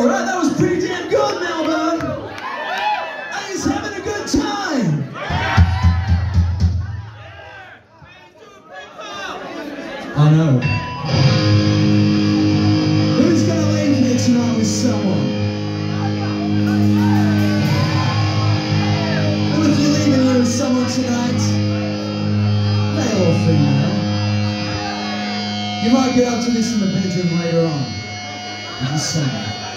All right, that was pretty damn good, Melbourne. I he's having a good time. I know. Who's gonna leave here tonight with someone? And if you're leaving here with someone tonight, male or female, you might get up to this in the bedroom later on. I'm just saying.